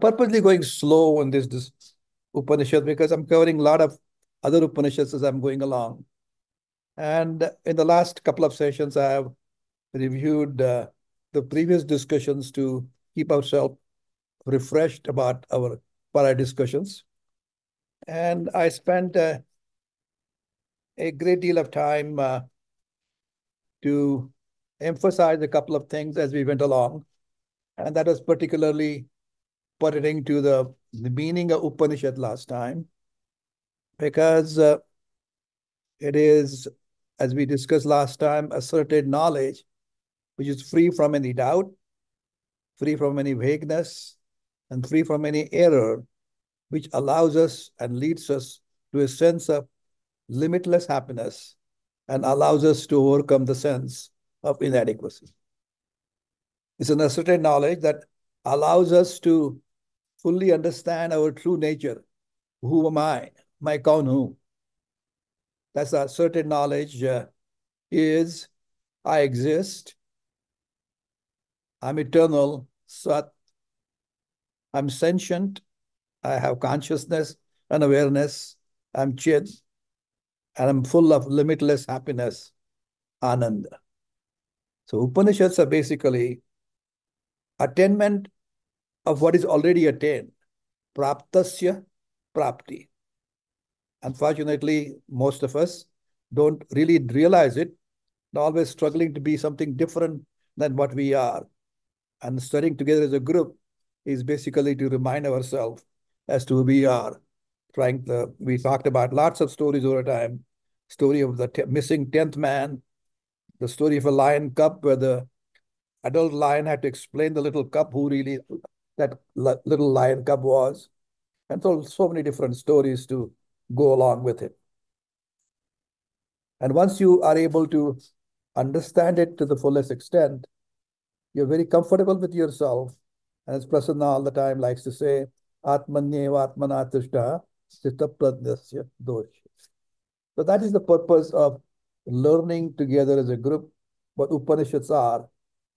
purposely going slow on this, this Upanishad because I'm covering a lot of other Upanishads as I'm going along. And in the last couple of sessions, I have reviewed uh, the previous discussions to keep ourselves refreshed about our prior discussions. And I spent uh, a great deal of time uh, to emphasize a couple of things as we went along. And that was particularly pertaining to the, the meaning of Upanishad last time, because uh, it is, as we discussed last time, asserted knowledge which is free from any doubt, free from any vagueness, and free from any error, which allows us and leads us to a sense of limitless happiness and allows us to overcome the sense of inadequacy. It's an ascertained knowledge that allows us to fully understand our true nature. Who am I? My kaun hu? That's a certain knowledge uh, is I exist. I'm eternal, Sat. I'm sentient. I have consciousness and awareness. I'm Chit. And I'm full of limitless happiness, Ananda. So Upanishads are basically attainment of what is already attained. Praptasya prapti. Unfortunately, most of us don't really realize it, always struggling to be something different than what we are. And studying together as a group is basically to remind ourselves as to who we are. Trying to, we talked about lots of stories over time. Story of the missing tenth man, the story of a lion cub, where the adult lion had to explain the little cub who really that little lion cub was. And so, so many different stories to go along with it. And once you are able to understand it to the fullest extent, you're very comfortable with yourself. And as Prasanna all the time likes to say. So that is the purpose of learning together as a group what Upanishads are.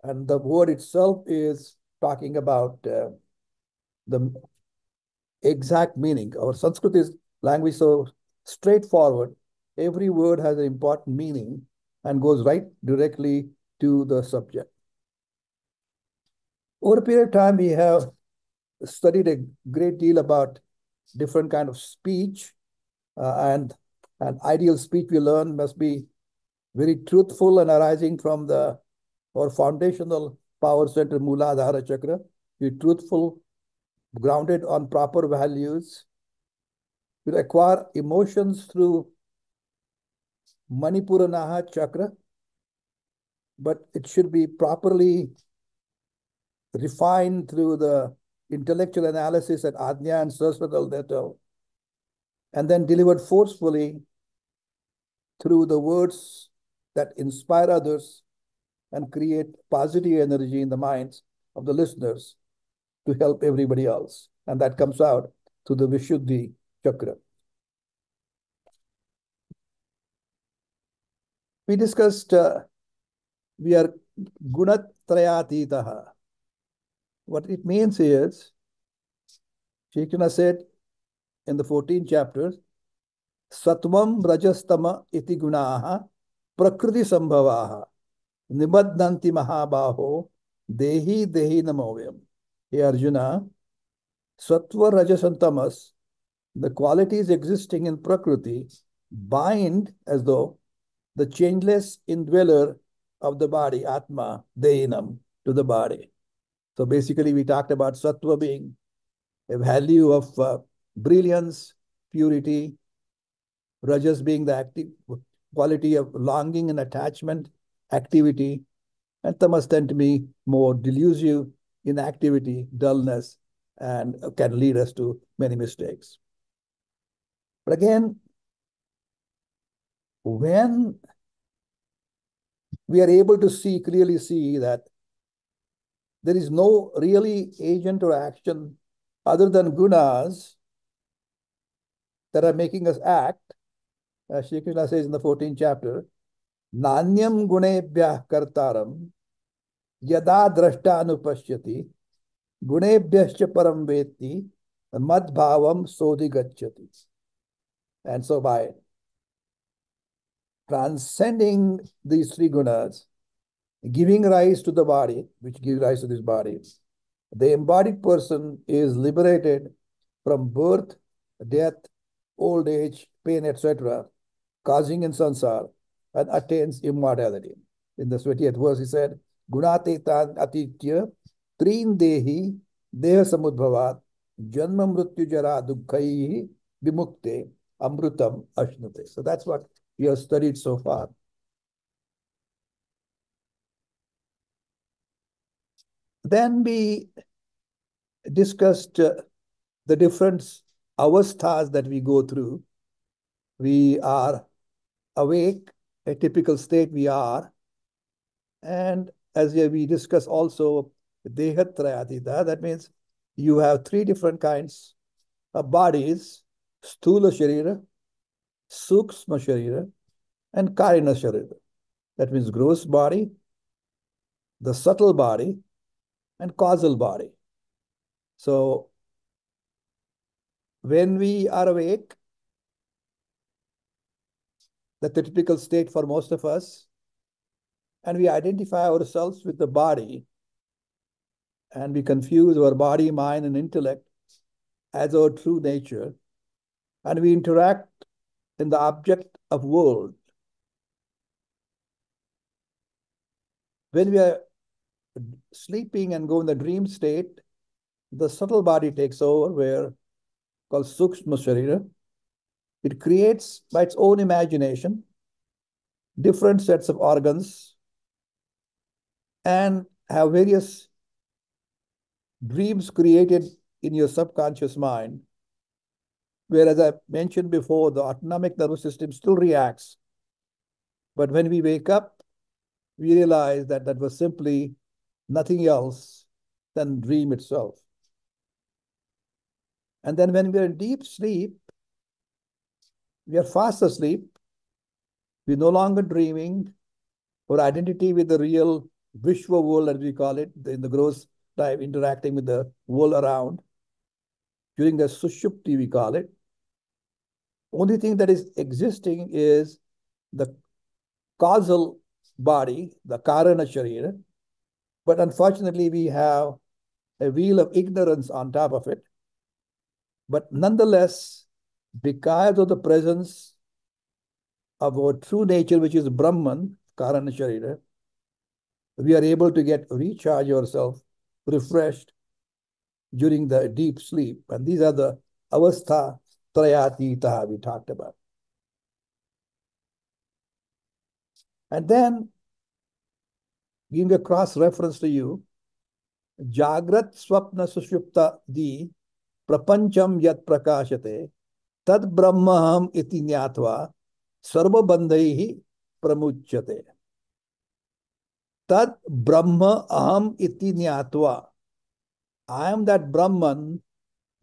And the word itself is talking about uh, the exact meaning. Our Sanskrit is language so straightforward. Every word has an important meaning and goes right directly to the subject. Over a period of time, we have studied a great deal about different kind of speech uh, and an ideal speech we learn must be very truthful and arising from the or foundational power center Muladhara Chakra. Be truthful, grounded on proper values. We acquire emotions through Manipuranaha Chakra, but it should be properly refined through the intellectual analysis at Ajna and Saraswatal Netto, and then delivered forcefully through the words that inspire others and create positive energy in the minds of the listeners to help everybody else. And that comes out through the Vishuddhi chakra. We discussed uh, we are gunatrayatitaha. What it means is, Shri Krishna said in the 14th chapter, Satvam Rajastama iti gunaha prakriti sambhavaha nibadnanti mahabaho dehi dehi namovyam. Hey Arjuna, Sattva, Rajas and Tamas, the qualities existing in Prakriti bind as though the changeless indweller of the body, Atma, Dehinam, to the body. So basically, we talked about Sattva being a value of uh, brilliance, purity, Rajas being the active quality of longing and attachment, activity, and tamas tend to be more delusive inactivity, dullness, and can lead us to many mistakes. But again, when we are able to see, clearly see that there is no really agent or action other than gunas that are making us act, as Shri Krishna says in the 14th chapter, नान्यम गुणेभ्य कर्तारम यदा दृष्टा अनुपश्यति गुणेभ्य परम वेत्ति, मद्भाव सोधि गच्छति and so by transcending the three guna giving rise to the body which give rise to this body the embodied person is liberated from birth death old age pain etcetera causing in samsara and attains immortality. In the 20th verse, he said, Gunatetan atitya trin dehi deha samudbhavat janma mrityu jara dukkaihi vimukte amrutam ashnute. So that's what we have studied so far. Then we discussed uh, the different avasthas that we go through. We are awake, a typical state we are. And as we discuss also, Dehatrayatita, that means you have three different kinds of bodies, Stula Sharira, Sukshma Sharira, and Karana Sharira. That means gross body, the subtle body, and causal body. So when we are awake, the typical state for most of us, and we identify ourselves with the body, and we confuse our body, mind, and intellect as our true nature, and we interact in the object of world. When we are sleeping and go in the dream state, the subtle body takes over, where called Sukshma Sharira. It creates by its own imagination different sets of organs and have various dreams created in your subconscious mind. Whereas I mentioned before, the autonomic nervous system still reacts. But when we wake up, we realize that that was simply nothing else than dream itself. And then when we're in deep sleep, we are fast asleep. We're no longer dreaming. Our identity with the real Vishwa world, as we call it, in the gross type, interacting with the world around. During the Sushupti, we call it. Only thing that is existing is the causal body, the Karana Sharira. But unfortunately, we have a wheel of ignorance on top of it. But nonetheless, because of the presence of our true nature, which is Brahman, Karana Sharira, we are able to get recharge ourselves, refreshed during the deep sleep. And these are the avastha trayatitaha we talked about. And then, giving a cross reference to you, Jagrat Swapna Sushupta Di Prapancham Yat Prakashate तद ब्रह्म हम इति ज्ञावा सर्वबंध ही प्रमुच्यते। तद ब्रह्म अहम इति ज्ञावा I am that Brahman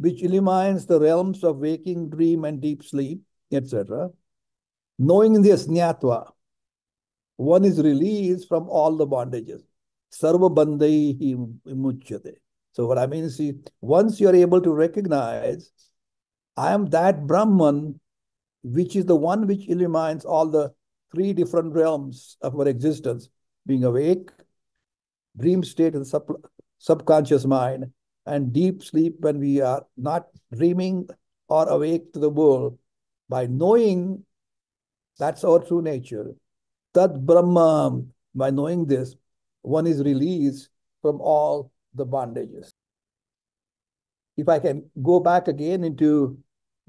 which eliminates the rails of waking dream and deep sleep etcetera knowing this ज्ञावा one is release from all the bondages सर्वबंध ही मुच्यते so what I mean see once you are able to recognise I am that Brahman, which is the one which illumines all the three different realms of our existence, being awake, dream state and sub subconscious mind, and deep sleep when we are not dreaming or awake to the world. By knowing that's our true nature, Tad Brahma, by knowing this, one is released from all the bondages. If I can go back again into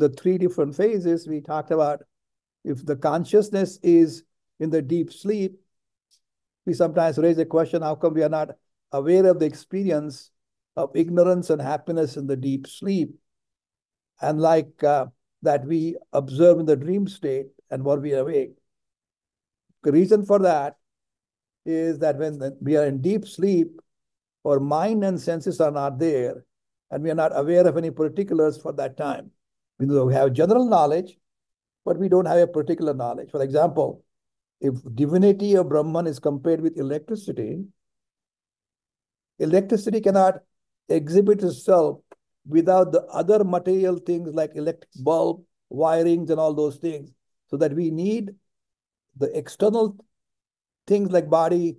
the three different phases we talked about, if the consciousness is in the deep sleep, we sometimes raise a question, how come we are not aware of the experience of ignorance and happiness in the deep sleep? And like uh, that we observe in the dream state and what we are awake. The reason for that is that when we are in deep sleep, our mind and senses are not there, and we are not aware of any particulars for that time. We have general knowledge, but we don't have a particular knowledge. For example, if divinity of Brahman is compared with electricity, electricity cannot exhibit itself without the other material things like electric bulb, wirings, and all those things. So that we need the external things like body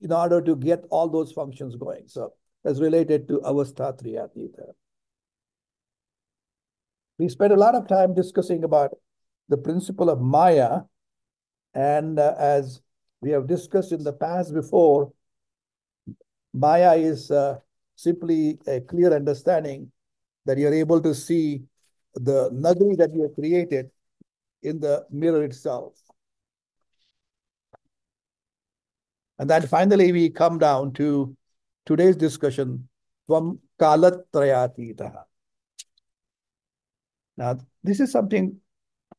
in order to get all those functions going. So that's related to avastha triyatita. We spent a lot of time discussing about the principle of Maya. And uh, as we have discussed in the past before, Maya is uh, simply a clear understanding that you're able to see the nagari that you have created in the mirror itself. And then finally, we come down to today's discussion from Kalatrayatita. Now, this is something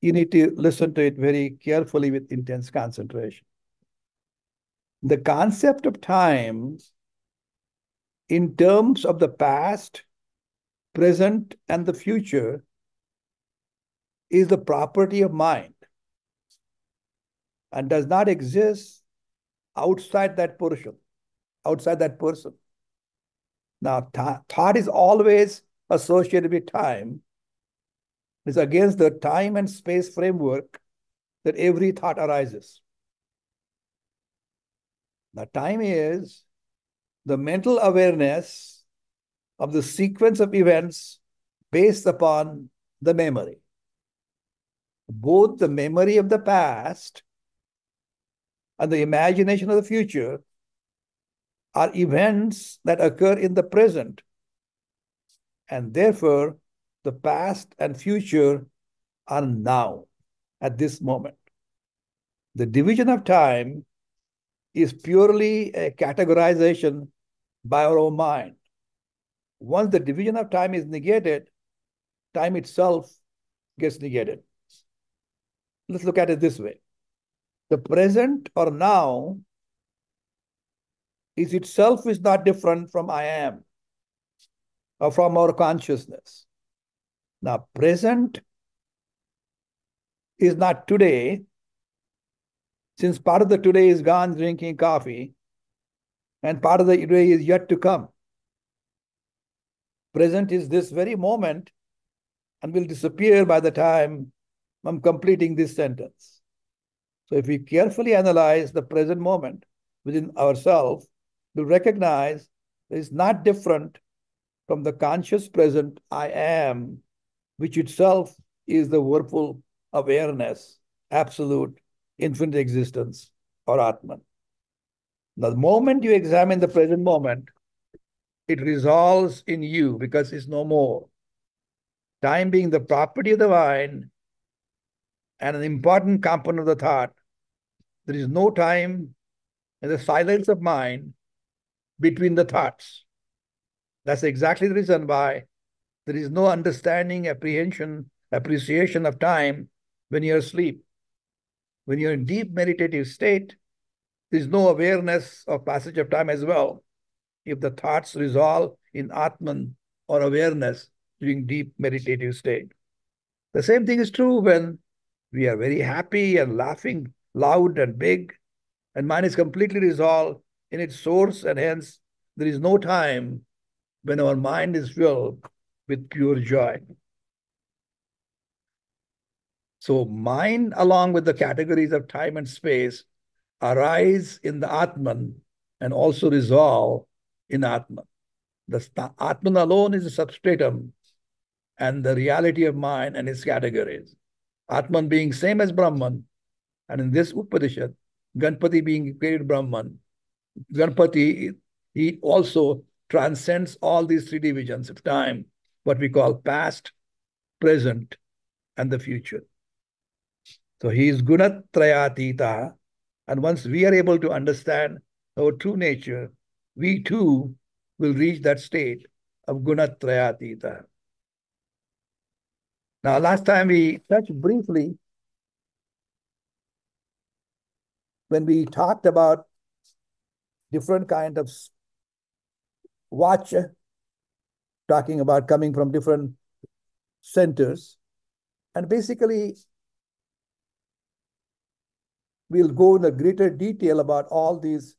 you need to listen to it very carefully with intense concentration. The concept of time in terms of the past, present, and the future is the property of mind and does not exist outside that person, outside that person. Now, th thought is always associated with time. It's against the time and space framework that every thought arises. Now, time is the mental awareness of the sequence of events based upon the memory. Both the memory of the past and the imagination of the future are events that occur in the present. And therefore, the past and future are now, at this moment. The division of time is purely a categorization by our own mind. Once the division of time is negated, time itself gets negated. Let's look at it this way the present or now is itself is not different from I am or from our consciousness. Now, present is not today, since part of the today is gone drinking coffee, and part of the today is yet to come. Present is this very moment and will disappear by the time I'm completing this sentence. So if we carefully analyze the present moment within ourselves, we'll recognize it's not different from the conscious present I am, which itself is the whirlpool awareness, absolute, infinite existence, or Atman. Now, The moment you examine the present moment, it resolves in you because it's no more. Time being the property of the mind and an important component of the thought, there is no time and the silence of mind between the thoughts. That's exactly the reason why there is no understanding, apprehension, appreciation of time when you're asleep. When you're in deep meditative state, there is no awareness of passage of time as well. If the thoughts resolve in Atman or awareness during deep meditative state. The same thing is true when we are very happy and laughing loud and big, and mind is completely resolved in its source, and hence there is no time when our mind is filled with pure joy. So, mind, along with the categories of time and space, arise in the Atman and also resolve in Atman. The Atman alone is a substratum and the reality of mind and its categories. Atman being same as Brahman, and in this Upanishad, Ganpati being created Brahman, Ganpati, he also transcends all these three divisions of time, what we call past, present, and the future. So he is Gunatrayatita. And once we are able to understand our true nature, we too will reach that state of Gunatrayatita. Now, last time we touched briefly when we talked about different kind of watch, talking about coming from different centers, and basically we'll go in a greater detail about all these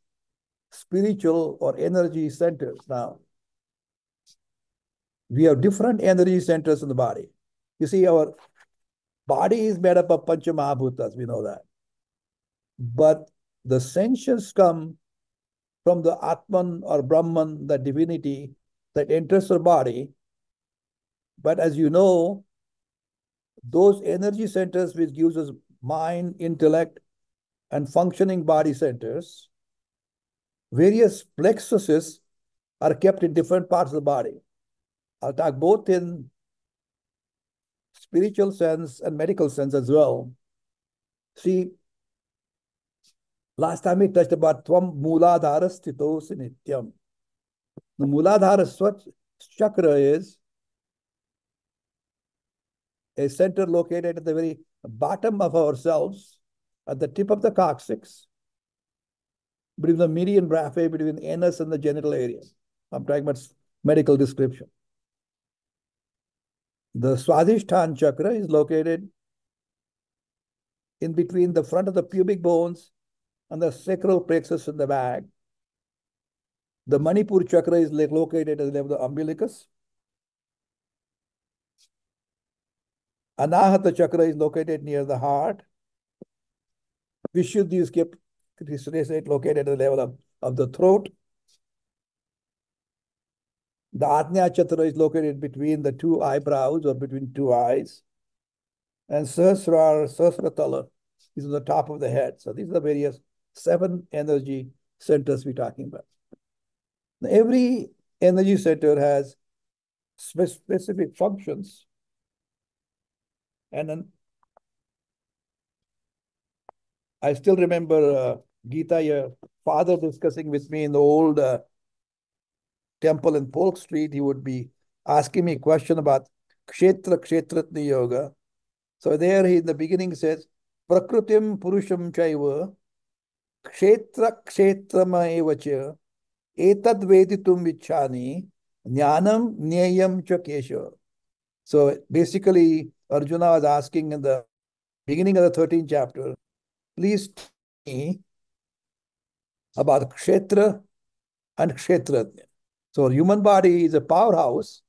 spiritual or energy centers now. we have different energy centers in the body. You see, our body is made up of Pancha Mahabhutas, we know that. But the sensations come from the Atman or Brahman, the divinity that enters our body. But as you know, those energy centers which gives us mind, intellect, and functioning body centers, various plexuses are kept in different parts of the body. I'll talk both in spiritual sense and medical sense as well. See, last time we touched about Tvam Mooladhara Sthitos Nityam. The Mooladhara chakra is a center located at the very bottom of ourselves, at the tip of the coccyx, between the median raphe, between anus and the genital area. I'm talking about medical description. The Swadhisthana chakra is located in between the front of the pubic bones and the sacral plexus in the back. The Manipur chakra is located at the level of the umbilicus. Anahata chakra is located near the heart. Vishuddhi is kept located at the level of, of the throat. The Ajna Chakra is located between the two eyebrows or between two eyes. And Sahasrara, Sahasratala is on the top of the head. So these are the various seven energy centers we're talking about. Every energy center has specific functions. And then I still remember uh, Geeta, your father discussing with me in the old uh, temple in Polk Street, he would be asking me a question about Kshetra Kshetratni Yoga. So there he in the beginning says, Prakrutim Purusham Chaiva Kshetra Kshetramaevacha Etad Veditum Vichani Jnanam Nyayam Cha. So basically, Arjuna was asking in the beginning of the 13th chapter, please tell me about Kshetra and Kshetratnya. So human body is a powerhouse.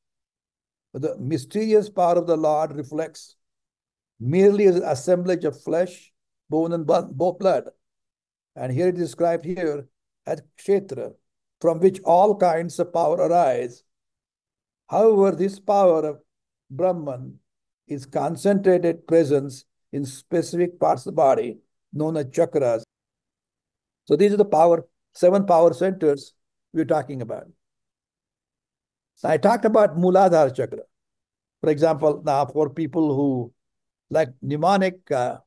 But the mysterious power of the Lord reflects merely as an assemblage of flesh, bone, and blood. And here it is described here as kshetra, from which all kinds of power arise. However, this power of Brahman is concentrated presence in specific parts of the body known as chakras. So these are the power, seven power centers we're talking about. So I talked about Muladhara Chakra. For example, now for people who like mnemonic, uh,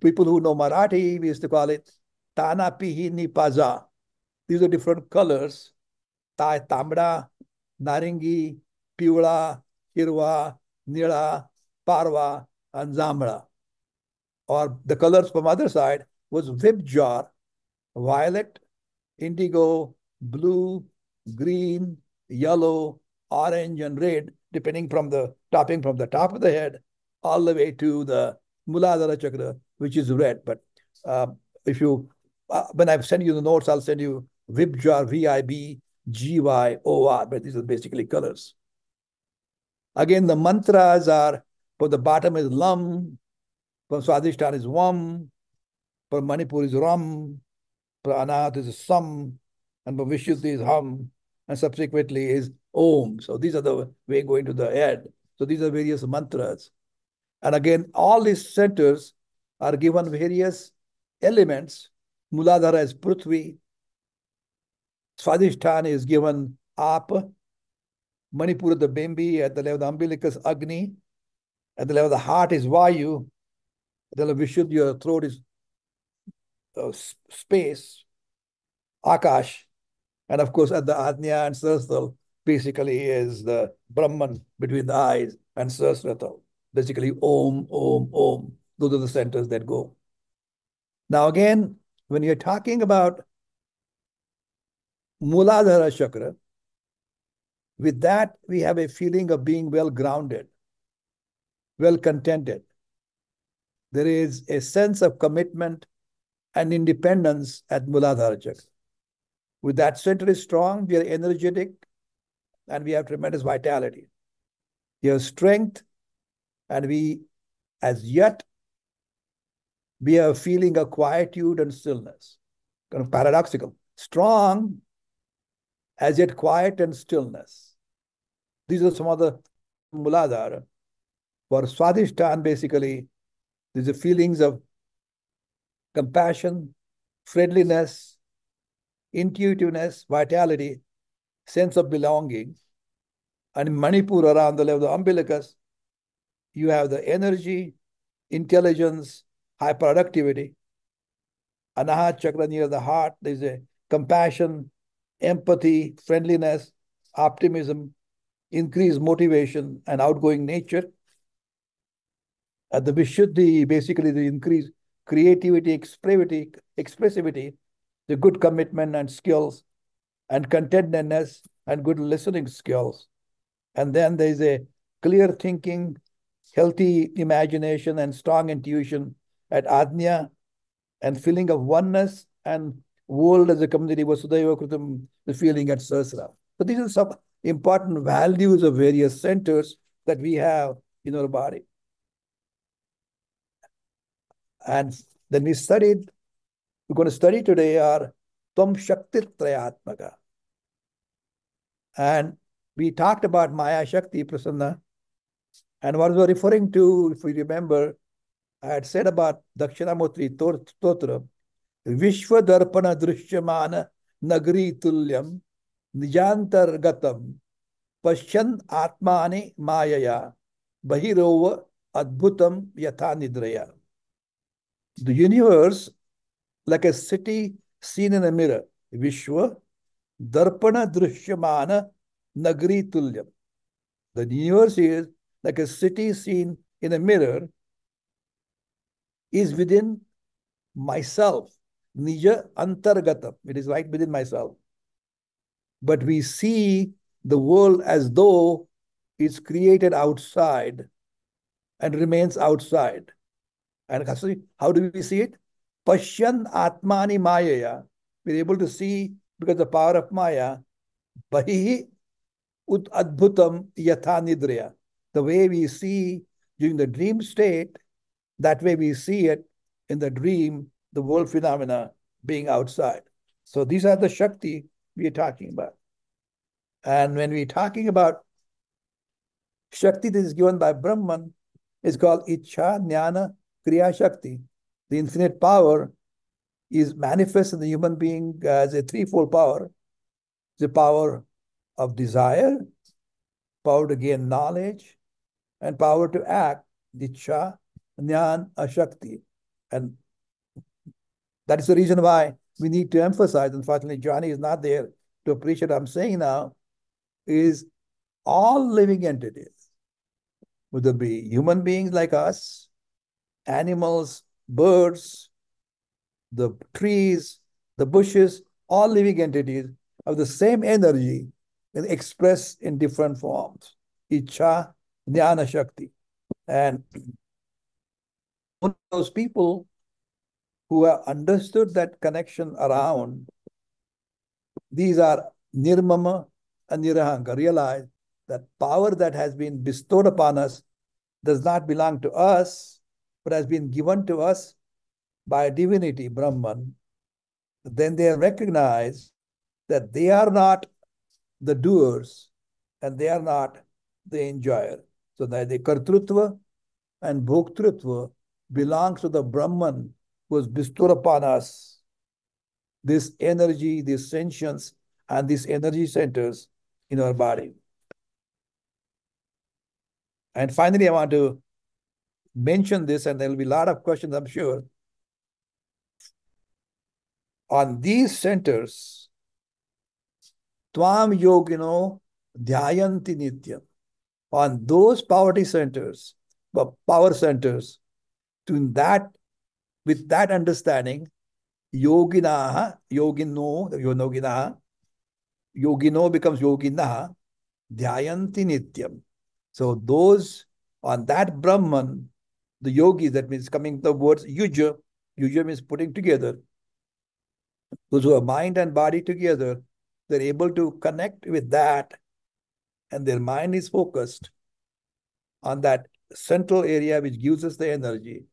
people who know Marathi, we used to call it Tana Nipaza. These are different colors. Ta Tamda, Naringi, Piula, Hirwa, Nila, Parva, and Zambra. Or the colors from other side was VIBGYOR, violet, indigo, blue, green, yellow, orange, and red, depending from the topping from the top of the head all the way to the Muladhara chakra, which is red. But uh, if you, uh, when I send you the notes, I'll send you VIBGYOR, V-I-B-G-Y-O-R, but these are basically colors. Again, the mantras are, for the bottom is Lam, for Swadhisthana is Vam, for Manipur is Ram, for Anahat is Sam, and for Vishuddhi is Ham, and subsequently is Om. So these are the way going to the head. So these are various mantras. And again, all these centers are given various elements. Muladhara is Prithvi. Swadhisthana is given Ap. Manipura the Bimbi. At the level of the umbilicus, Agni. At the level of the heart is Vayu. At the level of your throat is uh, space, Akash. And of course, at the Ajna and Sahasral, basically is the Brahman between the eyes and Sahasratal. Basically, Om, Om, Om. Those are the centers that go. Now, again, when you're talking about Muladhara Chakra, with that, we have a feeling of being well grounded, well contented. There is a sense of commitment and independence at Muladhara Chakra. With that center is strong, we are energetic, and we have tremendous vitality. We have strength, and we, as yet, we have feeling of quietude and stillness. Kind of paradoxical. Strong, as yet quiet and stillness. These are some of the muladhara. For Swadhisthana, basically, these are feelings of compassion, friendliness, intuitiveness, vitality, sense of belonging. And in Manipur, around the level of the umbilicus, you have the energy, intelligence, high productivity. Anahat chakra near the heart, there's a compassion, empathy, friendliness, optimism, increased motivation, and outgoing nature. At the Vishuddhi, basically the increased creativity, expressivity, expressivity, the good commitment and skills, and contentedness and good listening skills. And then there's a clear thinking, healthy imagination, and strong intuition at Ajna, and feeling of oneness and world as a community, Vasudhaiva Kutum, the feeling at Sahasra. So these are some important values of various centers that we have in our body. And then we studied, we're going to study today our Tvam Shakti Trayatmaka. And we talked about Maya Shakti Prasanna. And what we were referring to, if we remember, I had said about Dakshinamurti Stotra, विश्व दर्पण दृश्यमान नगरी तुल्यम निजांतर्गतम पश्यन आत्मा मायया, बहिरोव अद्भुतम यथा निद्रया। The universe like a city seen in mirror विश्व दर्पण दृश्यमान नगरी तुल्यम the universe is like a city seen in a mirror is within myself Nija Antargatam. It is right within myself. But we see the world as though it's created outside and remains outside. And how do we see it? Pashyan Atmani Mayaya. We're able to see because the power of Maya, Bahihi Ut Adbhutam Yatha Nidrya. The way we see during the dream state, that way we see it in the dream, the world phenomena being outside. So these are the Shakti we are talking about. And when we're talking about Shakti that is given by Brahman, is called Ichha Jnana Kriya Shakti. The infinite power is manifest in the human being as a threefold power. The power of desire, power to gain knowledge, and power to act, Diksha, Nyan, Ashakti. And that is the reason why we need to emphasize, unfortunately, Johnny is not there to appreciate what I'm saying now, is all living entities, whether be human beings like us, animals, birds, the trees, the bushes, all living entities have the same energy and expressed in different forms. Icha, Jnana Shakti. And those people who have understood that connection around, these are Nirmama and Nirahanga, realize that power that has been bestowed upon us does not belong to us, but has been given to us by divinity, Brahman, then they recognize that they are not the doers and they are not the enjoyer. So that the Kartrutva and Bhoktrutva belongs to the Brahman who has bestowed upon us this energy, this sentience, and these energy centers in our body. And finally, I want to mention this, and there will be a lot of questions, I'm sure on these centers, Tvam Yogino Dhyayanti Nityam. On those poverty centers, power centers, to that, with that understanding, Yoginaha, Yogino, Yoginaha, Yogino becomes Yoginaha, Dhyayanti Nityam. So those on that Brahman, the yogis, that means coming the words Yuja, Yuja means putting together, those who are mind and body together, they're able to connect with that and their mind is focused on that central area which gives us the energy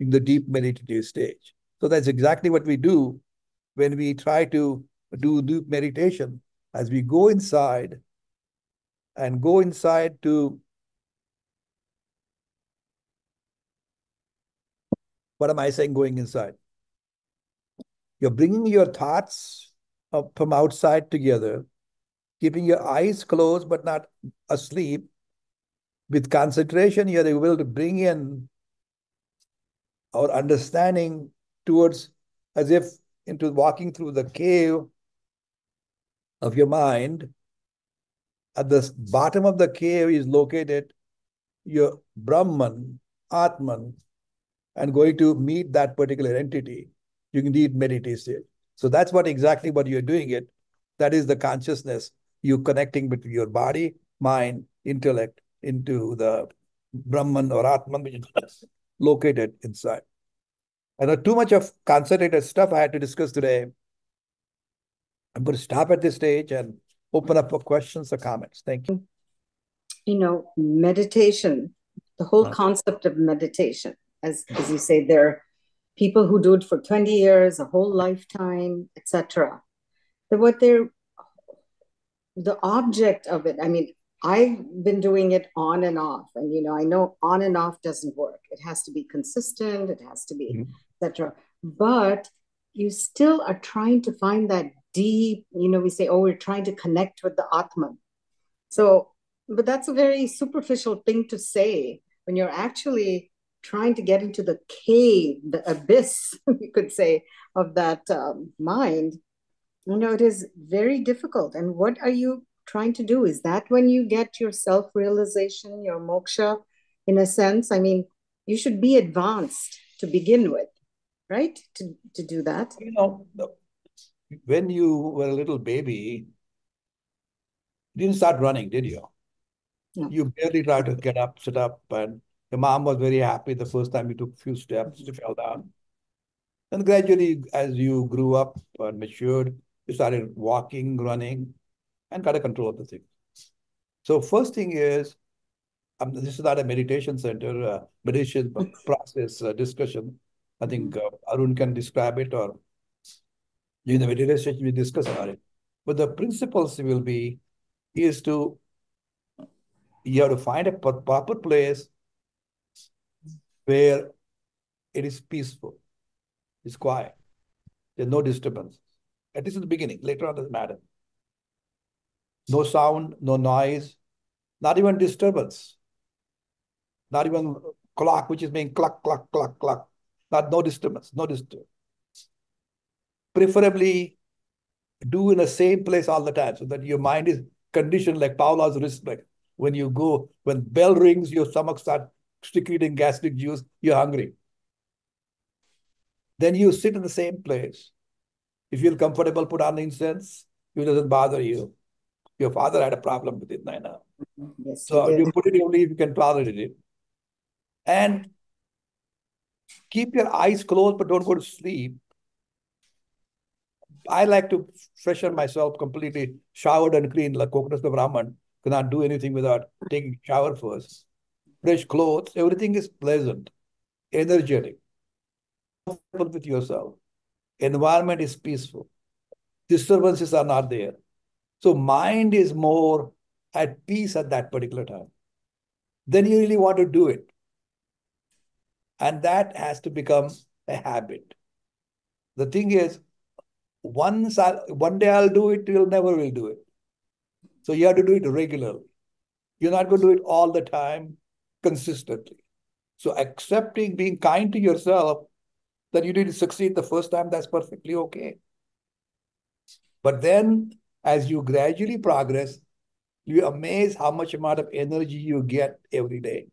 in the deep meditative stage. So that's exactly what we do when we try to do deep meditation. As we go inside and go inside to what am I saying going inside? You're bringing your thoughts from outside together, keeping your eyes closed but not asleep. With concentration, you're able to bring in our understanding towards as if into walking through the cave of your mind. At the bottom of the cave is located your Brahman, Atman, and going to meet that particular entity. You need meditation. So that's what exactly what you're doing it. That is the consciousness. You connecting between your body, mind, intellect into the Brahman or Atman, which is located inside. I know too much of concentrated stuff I had to discuss today. I'm going to stop at this stage and open up for questions or comments. Thank you. You know, meditation, the whole concept of meditation, as, as you say, there are people who do it for 20 years, a whole lifetime, etc. But what they're the object of it, I mean, I've been doing it on and off, and you know, I know on and off doesn't work. It has to be consistent, it has to be, mm-hmm. etc. But you still are trying to find that deep, you know, we say, oh, we're trying to connect with the Atman. So, but that's a very superficial thing to say when you're actually trying to get into the cave, the abyss, you could say, of that um, mind, you know, it is very difficult. And what are you trying to do? Is that when you get your self realization, your moksha, in a sense? I mean, you should be advanced to begin with, right? To, to do that. You know, when you were a little baby, you didn't start running, did you? No. You barely tried to get up, sit up, and your mom was very happy the first time you took a few steps, you fell down. And gradually, as you grew up and matured, you started walking, running, and got a control of the thing. So first thing is, um, this is not a meditation center, uh, meditation process uh, discussion. I think uh, Arun can describe it or in the meditation we discuss about it. But the principles will be is to you have to find a proper place where it is peaceful, it's quiet, there's no disturbance. At least in the beginning, later on doesn't matter. No sound, no noise, not even disturbance, not even clock, which is being cluck, cluck, cluck, cluck. Not no disturbance, no disturbance. Preferably do in the same place all the time so that your mind is conditioned like Pavlov's respect. When you go, when bell rings, your stomach starts secreting gastric juice, you're hungry. Then you sit in the same place. If you feel comfortable, put on incense. It doesn't bother you. Your father had a problem with it, Naina. Mm-hmm. Yes, so you put it only if you can tolerate it. And keep your eyes closed, but don't go to sleep. I like to freshen myself completely, showered and clean, like Coconut Brahman. Cannot do anything without taking shower first fresh clothes, everything is pleasant, energetic, with yourself. Environment is peaceful. Disturbances are not there. So mind is more at peace at that particular time. Then you really want to do it. And that has to become a habit. The thing is, once I, one day I'll do it, you'll never will do it. So you have to do it regularly. You're not going to do it all the time consistently. So accepting, being kind to yourself, that you didn't succeed the first time, that's perfectly okay. But then as you gradually progress, you amaze how much amount of energy you get every day.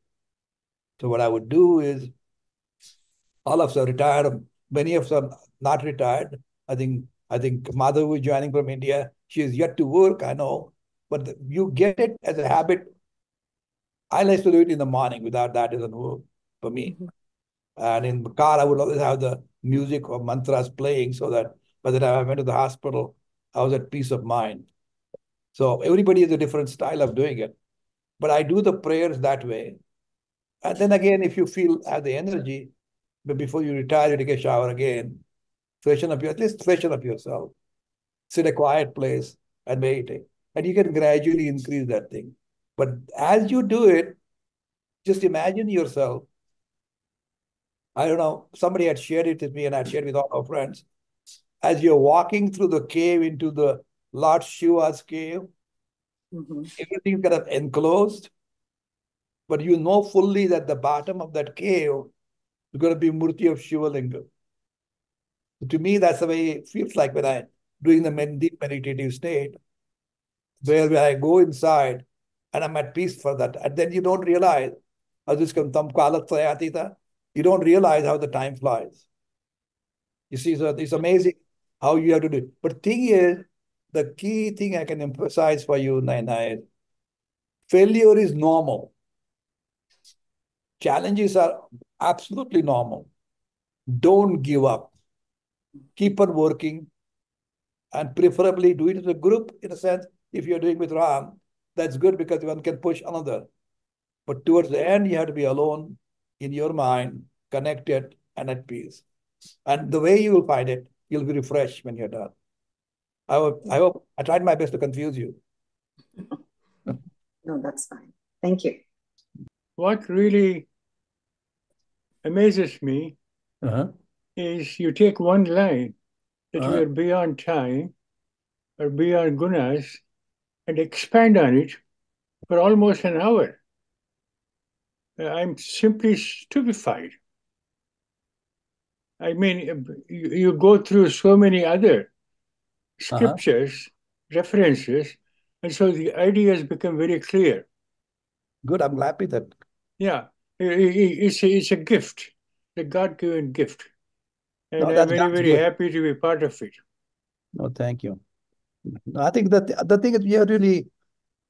So what I would do is, all of us are retired. Many of us are not retired. I think I think mother who is joining from India, she is yet to work. I know, but the, you get it as a habit I like to do it in the morning. Without that, it doesn't work for me. Mm-hmm. And in the car, I would always have the music or mantras playing so that by the time I went to the hospital, I was at peace of mind. So everybody has a different style of doing it. But I do the prayers that way. And then again, if you feel have the energy, but before you retire, you take a shower again, freshen up your, at least freshen up yourself. Sit a quiet place and meditate. And you can gradually increase that thing. But as you do it, just imagine yourself. I don't know, somebody had shared it with me and I shared with all our friends. As you're walking through the cave into the Lord Shiva's cave, Mhm. everything kind of enclosed, but you know fully that the bottom of that cave is going to be Murti of Shiva Linga. To me, that's the way it feels like when I'm doing the deep meditative state, where when I go inside and I'm at peace for that. And then you don't realize, "Adhiskantam kalat sayatita," you don't realize how the time flies. You see, so it's amazing how you have to do it. But thing is, the key thing I can emphasize for you, Naina, is failure is normal. Challenges are absolutely normal. Don't give up. Keep on working and preferably do it as a group in a sense. If you're doing with Ram, that's good because one can push another. But towards the end, you have to be alone in your mind, connected and at peace. And the way you will find it, you'll be refreshed when you're done. I hope, I hope I tried my best to confuse you. No, that's fine. Thank you. What really amazes me Uh-huh. is you take one line that Uh-huh. you are beyond time or beyond gunas and expand on it for almost an hour. Uh, I'm simply stupefied. I mean, uh, you, you go through so many other scriptures, references, and so the ideas become very clear. Good. I'm happy that. Yeah, it's a, it's a gift, a God-given gift. And No, I'm very, very gift. happy to be part of it. No, thank you. No, I think that the, thing is we are really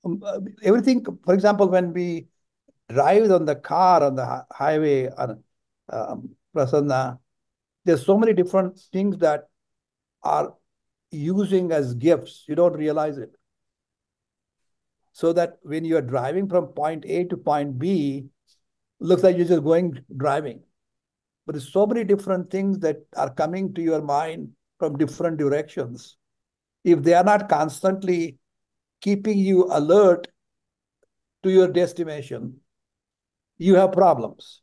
um, uh, everything. For example, when we drive on the car on the highway on um, Prasanna, there's so many different things that are using as gifts. You don't realize it. So that when you are driving from point A to point B, looks like you're just going driving. But there's so many different things that are coming to your mind from different directions. If they are not constantly keeping you alert to your destination, you have problems.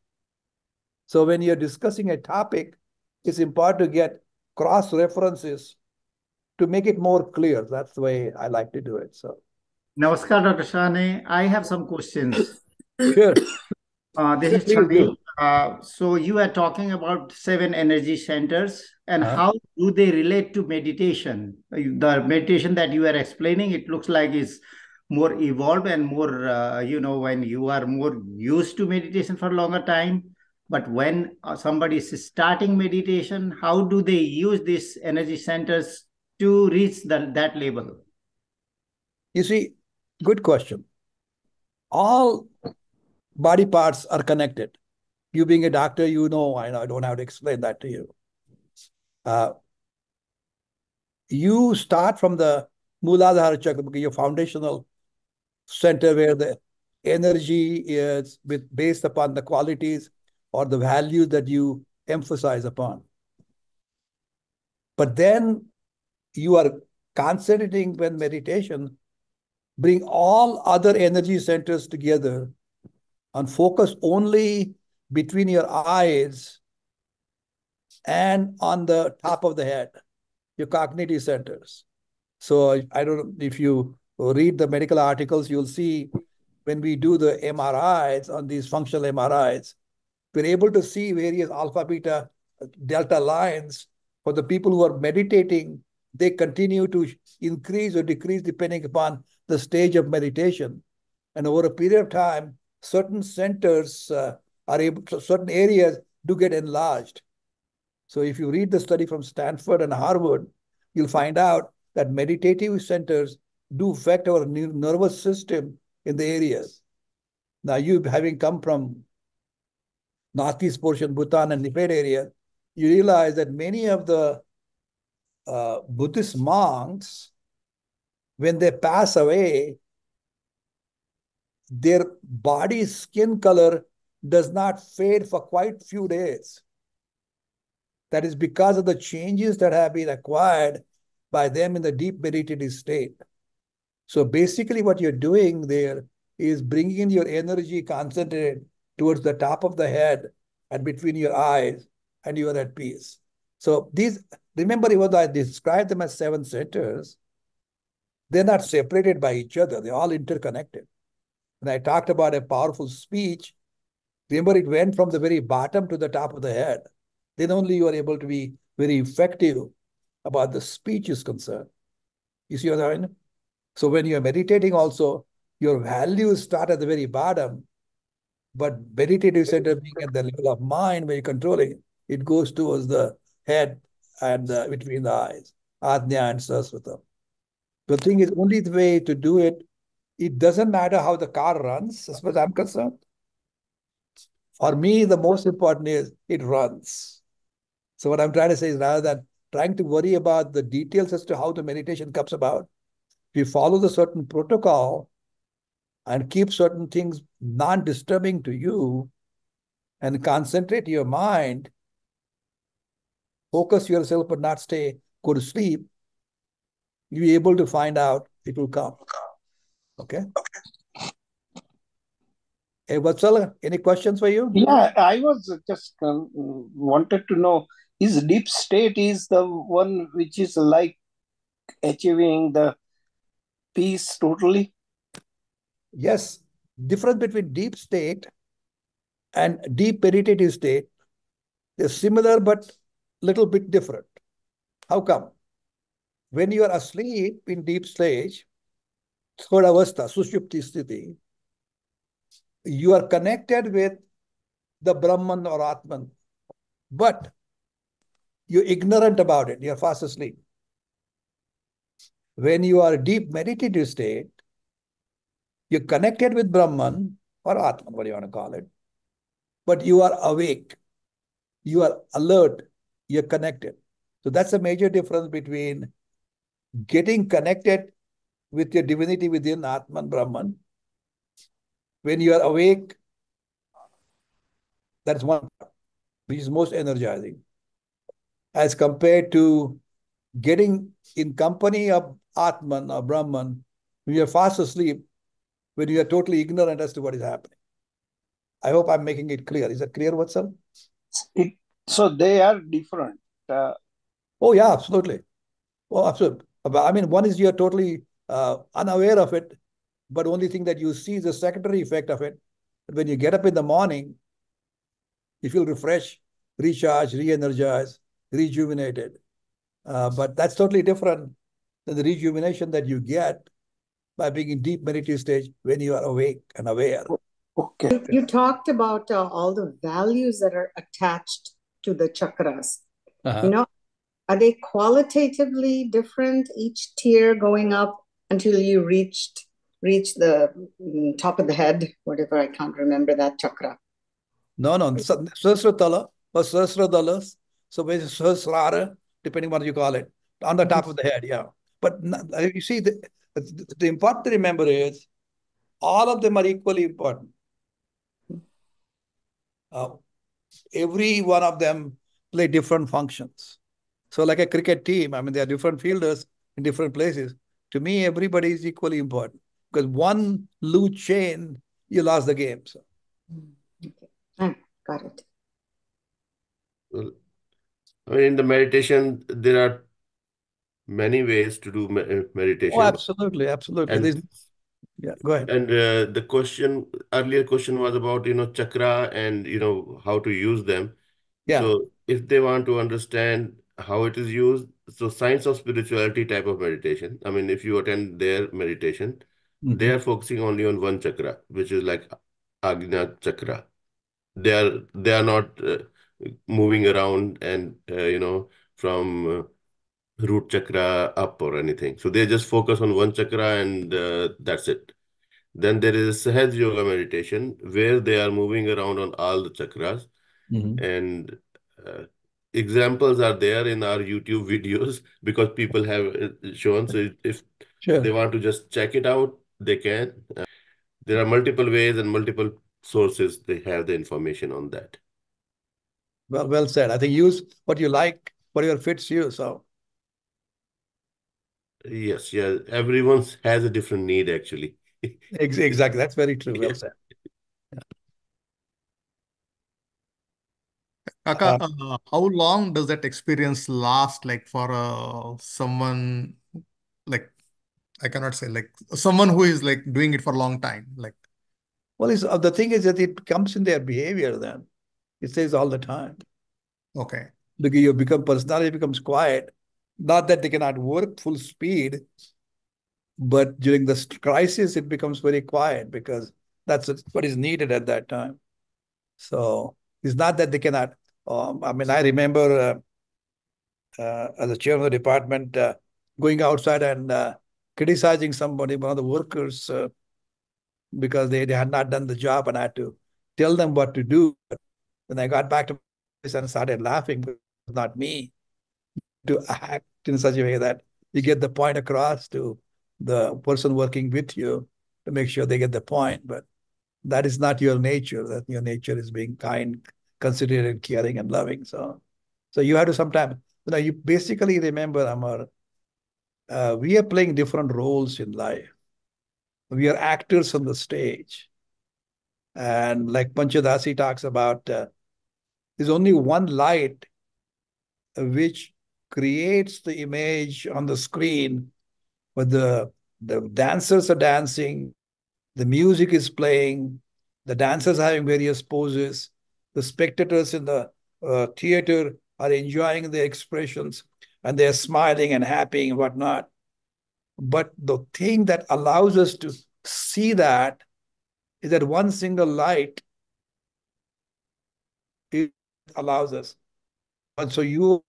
So when you're discussing a topic, it's important to get cross references to make it more clear. That's the way I like to do it. So Namaskar, Dr. Sane. I have some questions. sure. Uh, this is do. Uh, so you are talking about seven energy centers and Uh-huh. how do they relate to meditation? Uh, The meditation that you are explaining, it looks like is more evolved and more, uh, you know, when you are more used to meditation for a longer time. But when uh, somebody is starting meditation, how do they use these energy centers to reach the, that level? You see, good question. All body parts are connected. You being a doctor, you know, I don't have to explain that to you. Uh, you start from the Mooladhara Chakra, your foundational center where the energy is with, based upon the qualities or the values that you emphasize upon. But then you are concentrating when meditation, bring all other energy centers together and focus only between your eyes and on the top of the head, your cognitive centers. So I, I don't know if you read the medical articles, you'll see when we do the MRIs on these functional MRIs, we're able to see various alpha, beta, delta lines for the people who are meditating. They continue to increase or decrease depending upon the stage of meditation. And over a period of time, certain centers uh, are able, to, certain areas do get enlarged. So if you read the study from Stanford and Harvard, you'll find out that meditative centers do affect our nervous system in the areas. Now, you having come from northeast portion, Bhutan and Nepal area, you realize that many of the uh, Buddhist monks, when they pass away, their body skin color does not fade for quite few days. That is because of the changes that have been acquired by them in the deep meditative state. So basically what you're doing there is bringing in your energy concentrated towards the top of the head and between your eyes and you are at peace. So these, remember even though I described them as seven centers, they're not separated by each other. They're all interconnected. When I talked about a powerful speech, remember it went from the very bottom to the top of the head. Then only you are able to be very effective about the speech is concerned. You see what I mean? So when you're meditating also, your values start at the very bottom, but meditative center being at the level of mind where you're controlling, it goes towards the head and uh, between the eyes, Ajna and Saraswata. The thing is, only the way to do it, it doesn't matter how the car runs, as far as I'm concerned. For me, the most important is it runs. So what I'm trying to say is rather than trying to worry about the details as to how the meditation comes about, if you follow the certain protocol and keep certain things non-disturbing to you and concentrate your mind, focus yourself but not stay, go to sleep, you'll be able to find out it will come. Okay? Hey, Vatsala, any questions for you? Yeah, I was just um, wanted to know, is deep state is the one which is like achieving the peace totally? Yes. Difference between deep state and deep meditative state is similar but little bit different. How come? When you are asleep in deep stage, Shodavastha, Sushupti Sthiti, you are connected with the Brahman or Atman, but you're ignorant about it. You're fast asleep. When you are deep meditative state, you're connected with Brahman or Atman, what you want to call it, but you are awake. You are alert. You're connected. So that's a major difference between getting connected with your divinity within Atman, Brahman. When you are awake, that's one which is most energizing. As compared to getting in company of Atman or Brahman, when you're fast asleep, when you are totally ignorant as to what is happening. I hope I'm making it clear. Is that clear, Vatsal? It, so they are different. Uh, oh, yeah, absolutely. Oh, absolutely. I mean, one is you're totally uh, unaware of it, but only thing that you see is the secondary effect of it. But when you get up in the morning, you feel refreshed, recharged, re-energized, rejuvenated. Uh, but that's totally different than the rejuvenation that you get by being in deep meditative stage when you are awake and aware. okay. You talked about uh, all the values that are attached to the chakras. Uh-huh. You know, are they qualitatively different each tier going up until you reached reach the mm, top of the head, whatever I can't remember that chakra. No, no, Sahasratala or Sahasradalas. So basically Sahasrara, depending what you call it, on the top of the head, yeah. But you see, the, the important to remember is all of them are equally important. Uh, every one of them play different functions. So like a cricket team, I mean, there are different fielders in different places. To me, everybody is equally important because one loose chain, you lost the game. So. Okay, ah, got it. Well, I mean, in the meditation, there are many ways to do me meditation. Oh, absolutely, absolutely. And, yeah, go ahead. And uh, the question, earlier question was about, you know, chakra and, you know, how to use them. Yeah. So if they want to understand how it is used, so science of spirituality type of meditation. I mean, if you attend their meditation, mm -hmm. they are focusing only on one chakra, which is like Agnya chakra. They are they are not uh, moving around and uh, you know from uh, root chakra up or anything. So they just focus on one chakra and uh, that's it. Then there is Sahaj Yoga meditation where they are moving around on all the chakras mm -hmm. and uh, examples are there in our YouTube videos because people have uh, shown. So if Sure. they want to just check it out, they can. Uh, there are multiple ways and multiple sources they have the information on that. Well, well said. I think use what you like, whatever fits you. So Yes, yeah. Everyone has a different need actually. exactly, that's very true. Well said. Kaka, uh, how long does that experience last? Like for uh, someone, like I cannot say, like someone who is like doing it for a long time. Like, Well, it's, uh, the thing is that it comes in their behavior. Then it says all the time. okay, Because you become personality becomes quiet. Not that they cannot work full speed, but during the st- crisis, it becomes very quiet because that's what is needed at that time. So it's not that they cannot. Um, I mean, I remember uh, uh, as a chairman of the department uh, going outside and uh, criticizing somebody, one of the workers, uh, because they, they had not done the job, and I had to tell them what to do. When I got back to office and started laughing, but not me to act in such a way that you get the point across to the person working with you to make sure they get the point. But that is not your nature. That your nature is being kind, considerate, caring, and loving. So, so you have to sometimes, you know, you basically remember, Amar, uh, we are playing different roles in life. We are actors on the stage. And like Panchadasi talks about, uh, there's only one light which creates the image on the screen where the, the dancers are dancing, the music is playing, the dancers are having various poses, the spectators in the uh, theater are enjoying the expressions and they're smiling and happy and whatnot. But the thing that allows us to see that is that one single light it allows us. And so you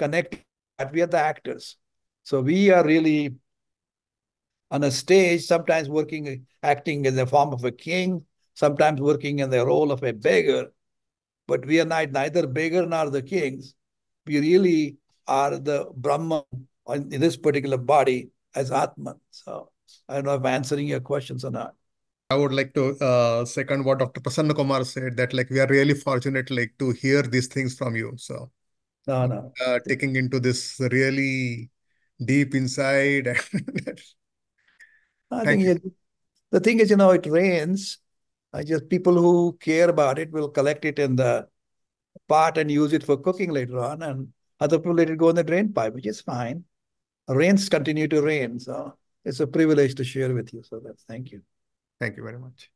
connect that we are the actors. So we are really on a stage, sometimes working, acting in the form of a king, sometimes working in the role of a beggar. But we are not neither beggar nor the kings. We really are the Brahman in this particular body as Atman. So I don't know if I'm answering your questions or not. I would like to uh, second what Dr. Prasanna Kumar said that like we are really fortunate like to hear these things from you. So No, no. uh, taking into this really deep inside. I think it, the thing is, you know, it rains. I just people who care about it will collect it in the pot and use it for cooking later on, and other people let it go in the drain pipe, which is fine. Rains continue to rain, so it's a privilege to share with you. So that's thank you. Thank you very much.